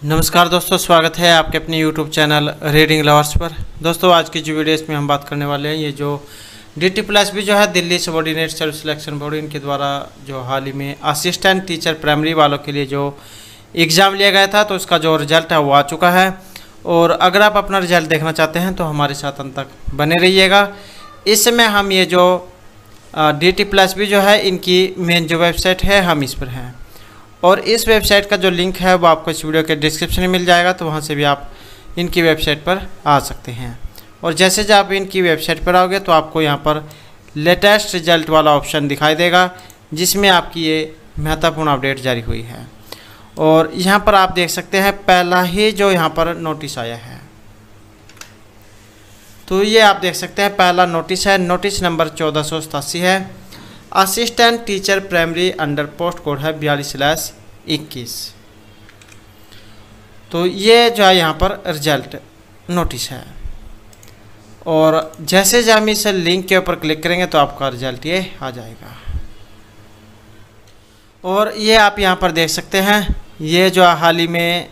नमस्कार दोस्तों, स्वागत है आपके अपने यूट्यूब चैनल रीडिंग लवर्स पर। दोस्तों, आज की जो वीडियो इसमें हम बात करने वाले हैं, ये जो डी टी प्लस भी जो है, Delhi subordinate self selection board इनके द्वारा जो हाल ही में असिस्टेंट टीचर प्राइमरी वालों के लिए जो एग्ज़ाम लिया गया था तो उसका जो रिज़ल्ट है, वो आ चुका है। और अगर आप अपना रिज़ल्ट देखना चाहते हैं तो हमारे साथ अंत तक बने रहिएगा। इस समय हम ये जो डी टी प्लस भी जो है, इनकी मेन जो वेबसाइट है, हम इस पर हैं। और इस वेबसाइट का जो लिंक है वो आपको इस वीडियो के डिस्क्रिप्शन में मिल जाएगा तो वहाँ से भी आप इनकी वेबसाइट पर आ सकते हैं। और जैसे जब आप इनकी वेबसाइट पर आओगे तो आपको यहाँ पर लेटेस्ट रिज़ल्ट वाला ऑप्शन दिखाई देगा, जिसमें आपकी ये महत्वपूर्ण अपडेट जारी हुई है। और यहाँ पर आप देख सकते हैं, पहला ही जो यहाँ पर नोटिस आया है। तो ये आप देख सकते हैं, पहला नोटिस है, नोटिस नंबर चौदह है। Assistant teacher primary under post code है बयालीस स्लैश इक्कीस। तो ये जो है यहाँ पर रिज़ल्ट नोटिस है। और जैसे जब हम इस लिंक के ऊपर क्लिक करेंगे तो आपका रिज़ल्ट ये आ जाएगा। और ये आप यहाँ पर देख सकते हैं, ये जो हाल ही में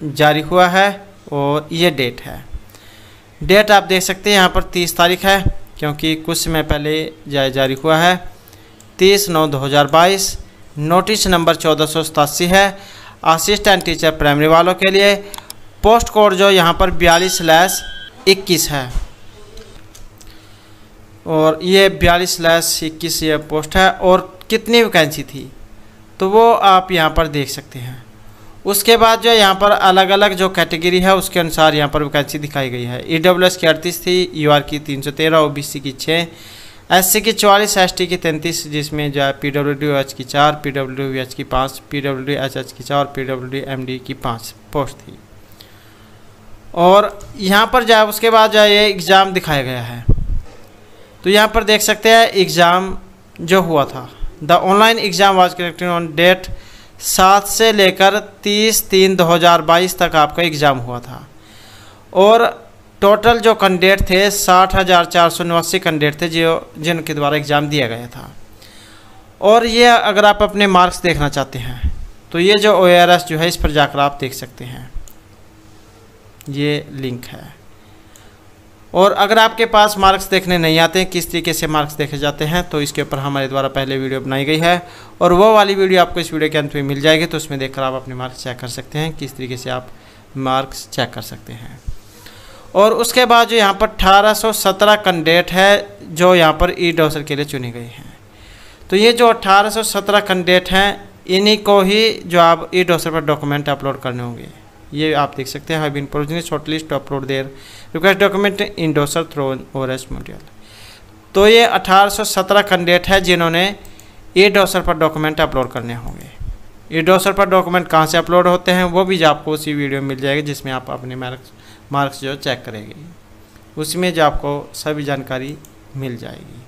जारी हुआ है और ये डेट है। डेट आप देख सकते हैं, यहाँ पर तीस तारीख है, क्योंकि कुछ समय पहले जारी हुआ है। तीस नौ दो हज़ार बाईस, नोटिस नंबर चौदह सौ सतासी है। असिस्टेंट टीचर प्राइमरी वालों के लिए पोस्ट कोड जो यहाँ पर बयालीस लैस इक्कीस है। और ये बयालीस लैस इक्कीस ये पोस्ट है और कितनी वैकेंसी थी? तो वो आप यहाँ पर देख सकते हैं। उसके बाद जो यहाँ पर अलग अलग जो कैटेगरी है, उसके अनुसार यहाँ पर वैकेंसी दिखाई गई है। ई डब्ल्यू एस की अड़तीस थी यू आर की तीन सौ तेरह ओ बी सी की छः एस सी की चौवालीस एस टी की तैंतीस, जिसमें जो है पी डब्ल्यू डी एच की चार पी डब्ल्यू एच की पाँच पी डब्ल्यू एच एच की चार पी डब्ल्यू एम डी की पाँच पोस्ट थी। और यहाँ पर जो है उसके बाद जो है ये एग्ज़ाम दिखाया गया है। तो यहाँ पर देख सकते हैं एग्ज़ाम जो हुआ था। The online exam was connected on date सात से लेकर तीस तीन दो हज़ार बाईस तक आपका एग्ज़ाम हुआ था। और टोटल जो कैंडिडेट थे, साठ हज़ार चार सौ नवासी कैंडिडेट थे जो, जिनके द्वारा एग्ज़ाम दिया गया था। और ये अगर आप अपने मार्क्स देखना चाहते हैं तो ये जो ओएआरएस जो है, इस पर जाकर आप देख सकते हैं। ये लिंक है। और अगर आपके पास मार्क्स देखने नहीं आते किस तरीके से मार्क्स देखे जाते हैं तो इसके ऊपर हमारे द्वारा पहले वीडियो बनाई गई है। और वो वाली वीडियो आपको इस वीडियो के अंत में मिल जाएगी तो उसमें देखकर आप अपने मार्क्स चेक कर सकते हैं, किस तरीके से आप मार्क्स चेक कर सकते हैं। और उसके बाद जो यहाँ पर 1817 कैंडिडेट है, जो यहाँ पर ई डोसर के लिए चुनी गई हैं। तो ये जो 1817 कैंडिडेट हैं, इन्हीं को ही जो आप ई डोसर पर डॉक्यूमेंट अपलोड करने होंगे। ये आप देख सकते हैं been provisionally short list upload their request document in dossier through और एस मॉड्यूल तो ये 1817 कैंडिडेट है, जिन्होंने ई डोसर पर डॉक्यूमेंट अपलोड करने होंगे। ई डोसर पर डॉक्यूमेंट कहाँ से अपलोड होते हैं, वो भी आपको उसी वीडियो में मिल जाएगी, जिसमें आप अपने मार्क्स मार्क्स जो चेक करेगी। उसमें जो आपको सभी जानकारी मिल जाएगी।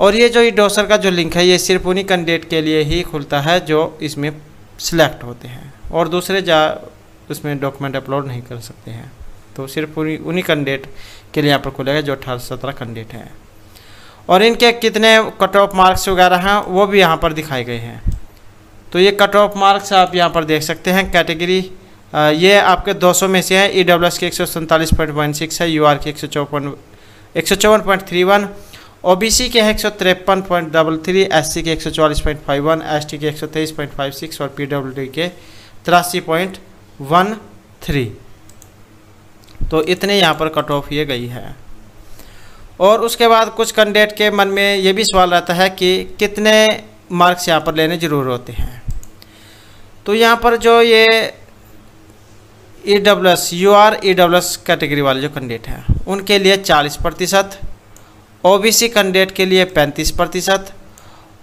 और ये जो ये डोसर का जो लिंक है, ये सिर्फ़ उन्हीं कैंडिडेट के लिए ही खुलता है, जो इसमें सिलेक्ट होते हैं और दूसरे जा उसमें डॉक्यूमेंट अपलोड नहीं कर सकते हैं। तो सिर्फ़ उन्हीं उन्हीं कैंडिडेट के लिए यहाँ पर खुलेगा, जो अठारह सत्रह कैंडिडेट हैं। और इनके कितने कट ऑफ़ मार्क्स वगैरह हैं, वो भी यहाँ पर दिखाए गए हैं। तो ये कट ऑफ़ मार्क्स आप यहाँ पर देख सकते हैं कैटेगरी ये आपके 200 में से है ई डब्ल्यू एस के एक सौ सैंतालीस पॉइंट वन सिक्स है यू आर के एक सौ चौपन एक सौ चौवन point three one O B C के है एक सौ तिरपन point double three S C के एक सौ चौवालीस point five one S T के एक सौ तेईस पॉइंट फाइव सिक्स और पी डब्ल्यू डी के तिरासी पॉइंट वन थ्री। तो इतने यहाँ पर कट ऑफ़ ये गई है। और उसके बाद कुछ कैंडिडेट के मन में ये भी सवाल रहता है कि कितने मार्क्स यहाँ पर लेने ज़रूर होते हैं। तो यहाँ पर जो ये E W S U R E W S category वाले जो कैंडिडेट हैं, उनके लिए 40 प्रतिशत ओ बी सी कैंडिडेट के लिए 35 प्रतिशत,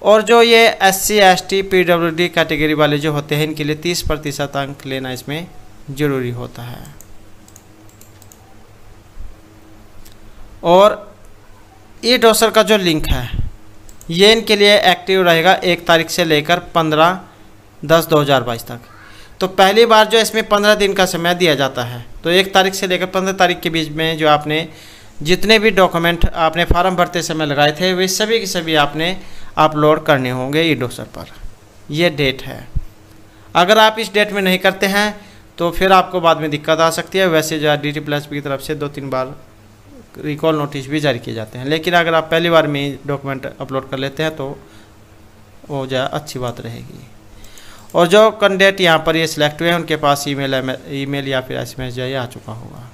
और जो ये S C S T P W D category वाले जो होते हैं, इनके लिए 30 प्रतिशत अंक लेना इसमें ज़रूरी होता है। और ई डोसर का जो लिंक है, ये इनके लिए एक्टिव रहेगा एक तारीख से लेकर पंद्रह दस दो हज़ार बाईस तक। तो पहली बार जो इसमें पंद्रह दिन का समय दिया जाता है तो एक तारीख से लेकर पंद्रह तारीख के बीच में जो आपने जितने भी डॉक्यूमेंट आपने फार्म भरते समय लगाए थे, वे सभी के सभी आपने अपलोड करने होंगे ई डोसर पर। यह डेट है। अगर आप इस डेट में नहीं करते हैं तो फिर आपको बाद में दिक्कत आ सकती है। वैसे जो है डी टी प्लस की तरफ़ से दो तीन बार रिकॉल नोटिस भी जारी किए जाते हैं। लेकिन अगर आप पहली बार में डॉक्यूमेंट अपलोड कर लेते हैं तो वो जो अच्छी बात रहेगी। और जो कैंडिडेट यहाँ पर ये सिलेक्ट हुए हैं, उनके पास ईमेल ईमेल या फिर एस है आ चुका होगा।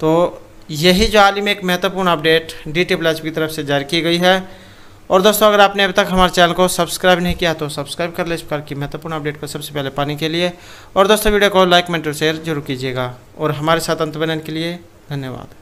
तो यही जो हाल ही में एक महत्वपूर्ण अपडेट डी टी प्लस की तरफ़ से जारी की गई है। और दोस्तों, अगर आपने अभी तक हमारे चैनल को सब्सक्राइब नहीं किया तो सब्सक्राइब कर ले इस प्रकार की महत्वपूर्ण अपडेट को सबसे पहले पाने के लिए। और दोस्तों, वीडियो को लाइक कमेंट और शेयर ज़रूर कीजिएगा। और हमारे साथ अंत बनने के लिए धन्यवाद।